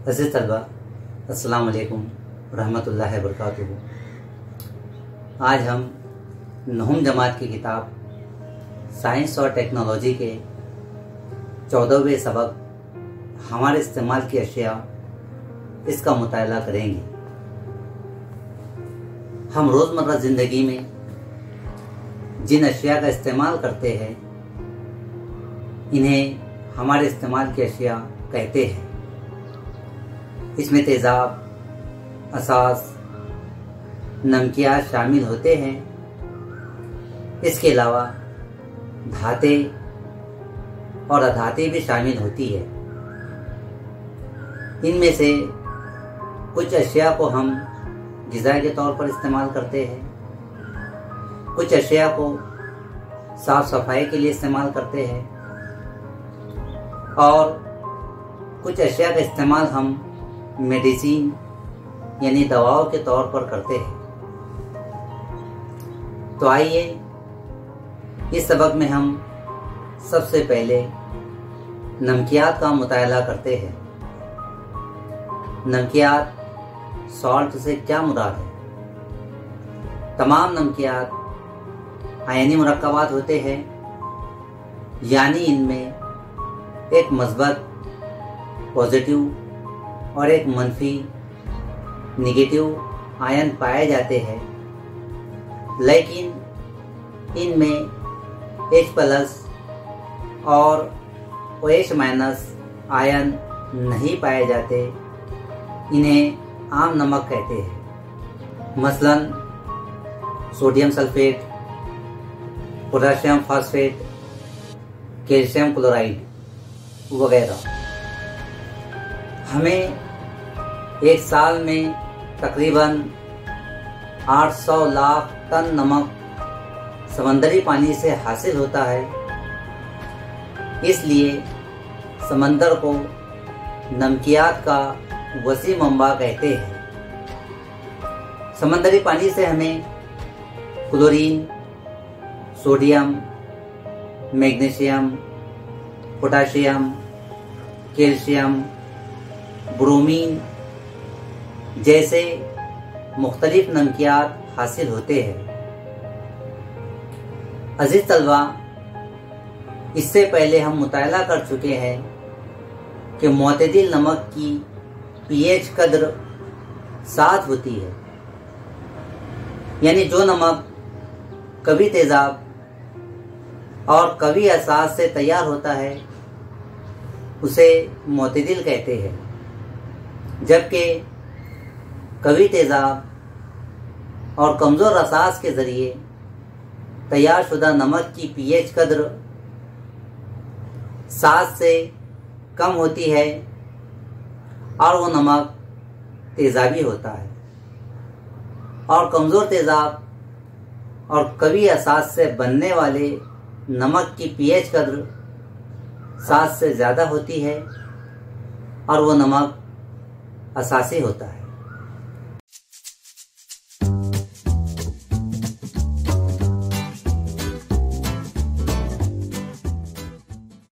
अज़ीज़ तलबा अस्सलाम वालेकुम रहमतुल्लाहि व बरकातुहू आज हम नहुम जमात की किताब, साइंस और टेक्नोलॉजी के चौदहवें सबक, हमारे इस्तेमाल की अशिया, इसका मुताला करेंगे। हम रोज़मर्रा ज़िंदगी में जिन अशिया का इस्तेमाल करते हैं, इन्हें हमारे इस्तेमाल की अशिया कहते हैं। इसमें तेज़ाब, असास नमकियात शामिल होते हैं। इसके अलावा धाते और अधाते भी शामिल होती है। इनमें से कुछ अशिया को हम गज़ा के तौर पर इस्तेमाल करते हैं। कुछ अशिया को साफ़ सफ़ाई के लिए इस्तेमाल करते हैं। और कुछ अशिया का इस्तेमाल हम मेडिसिन, यानी दवाओं के तौर पर करते हैं। तो आइए, इस सबक में हम सबसे पहले नमकियात का मुताला करते हैं। नमकियात सॉल्ट से क्या मुराद है? तमाम नमकियात आयनी मरकबात होते हैं, यानी इनमें एक मस्बत पॉजिटिव और एक मनफी निगेटिव आयन पाए जाते हैं। लेकिन इनमें एच प्लस और ओ एच माइनस आयन नहीं पाए जाते। इन्हें आम नमक कहते हैं। मसलन sodium sulphate potassium phosphate calcium chloride वगैरह। हमें एक साल में तकरीबन 800 लाख टन नमक समंदरी पानी से हासिल होता है। इसलिए समंदर को नमकियात का वसी मम्बा कहते हैं। समंदरी पानी से हमें chlorine, sodium, magnesium, potassium, calcium, bromine जैसे मुख्तलिफ़ नमकियात हासिल होते हैं। अज़ीज़ तलबा इससे पहले हम मुताला कर चुके हैं कि मतदिल नमक की पीएच कद्र सात होती है। यानी जो नमक कभी तेज़ाब और कभी एहसास से तैयार होता है, उसे मतदिल कहते हैं। जबकि कभी तेज़ाब और कमज़ोर असास के ज़रिए तैयार शुदा नमक की पीएच कद्र सात से कम होती है और वो नमक तेज़ाबी होता है। और कमज़ोर तेज़ाब और कभी असास से बनने वाले नमक की पीएच कद्र सात से ज़्यादा होती है और वो नमक असासी होता है।